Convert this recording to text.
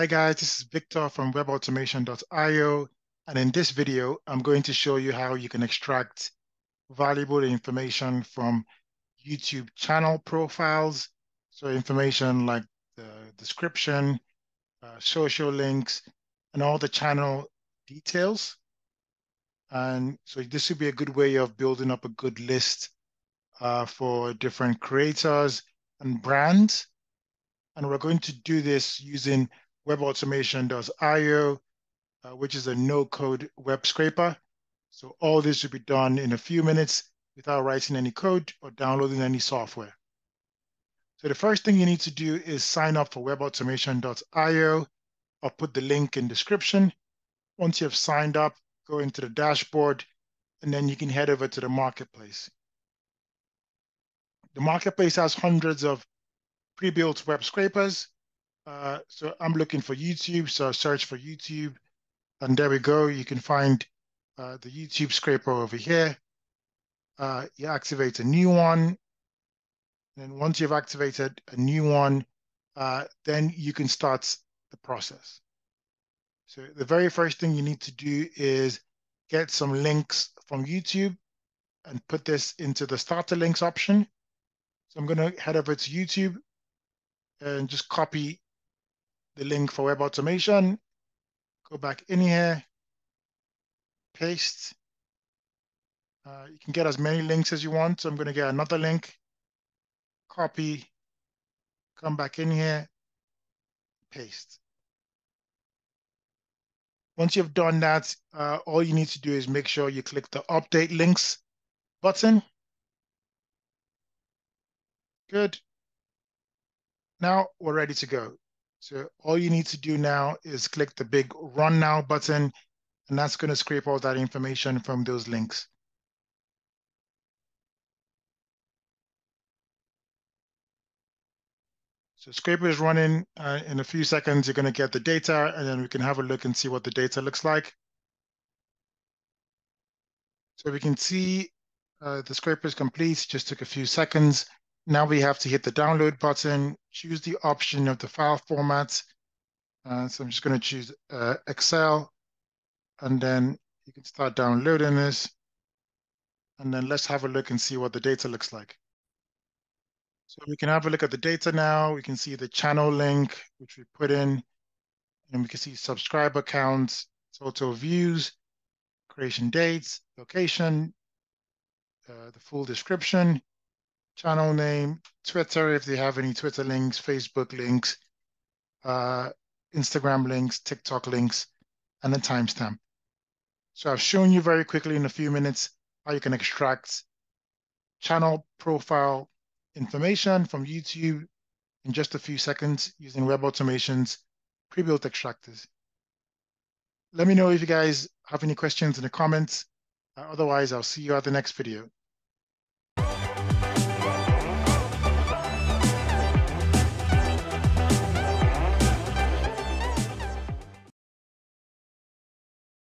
Hi guys, this is Victor from webautomation.io and in this video I'm going to show you how you can extract valuable information from YouTube channel profiles. So information like the description, uh, social links, and all the channel details. And so this would be a good way of building up a good list uh, for different creators and brands. And we're going to do this using webautomation.io, uh, which is a no-code web scraper. So all this should be done in a few minutes without writing any code or downloading any software. So the first thing you need to do is sign up for webautomation.io. I'll put the link in description. Once you have signed up, go into the dashboard, and then you can head over to the marketplace. The marketplace has hundreds of pre-built web scrapers. Uh, so I'm looking for YouTube, so search for YouTube, and there we go. You can find uh, the YouTube scraper over here. Uh, you activate a new one, and once you've activated a new one, uh, then you can start the process. So the very first thing you need to do is get some links from YouTube and put this into the starter links option. So I'm going to head over to YouTube and just copy the link for web automation. Go back in here, paste. Uh, you can get as many links as you want. So I'm going to get another link, copy, come back in here, paste. Once you've done that, uh, all you need to do is make sure you click the update links button Good. Now we're ready to go. So all you need to do now is click the big run now button, and that's going to scrape all that information from those links. So Scraper is running uh, in a few seconds. You're going to get the data, and then we can have a look and see what the data looks like. So we can see uh, the scraper is complete. Just took a few seconds. Now we have to hit the download button, choose the option of the file format. Uh, so I'm just going to choose uh, Excel, and then you can start downloading this. And then let's have a look and see what the data looks like. So we can have a look at the data now. We can see the channel link, which we put in, and we can see subscriber counts, total views, creation dates, location, uh, the full description, channel name, Twitter, if they have any Twitter links, Facebook links, uh, Instagram links, TikTok links, and the timestamp. So I've shown you very quickly in a few minutes how you can extract channel profile information from YouTube in just a few seconds using Web Automation's pre-built extractors. Let me know if you guys have any questions in the comments. Uh, otherwise, I'll see you at the next video.